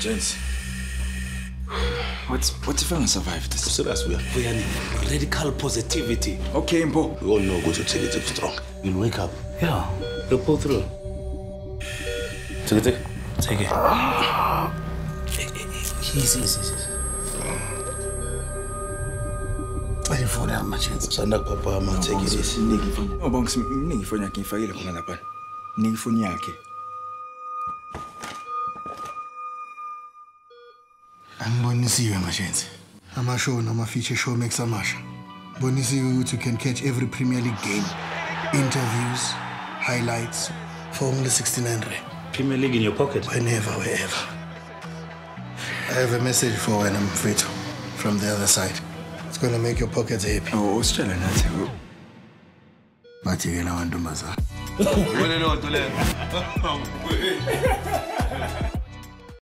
Gents. What, what if I don't survive this? Serious, we are. We are radical positivity. Okay, Mbo. We all know go to take it to strong. You'll wake up. Yeah, You'll pull through. Take it, take it. Take it. Easy, easy, easy. ayifoni amachensi sanda kupapama take it easy Mningi ifoni. Oh, bongs, mningi ifoni yakhe ngifakile khona lapha. Mningi ifoni yakhe. Angibonisiwe mashenzi amashow nama-feature Showmax amasha bonisiwe ukuthi you can catch every premier league game. Interviews highlights for only 69 rand Premier League in your pocket. whenever wherever. I have a message for wena mfethu from the other side. It's gonna make your pockets happy. Oh, usitshela nathi. bathi-ke lawantombazana Ubone loo nto leyo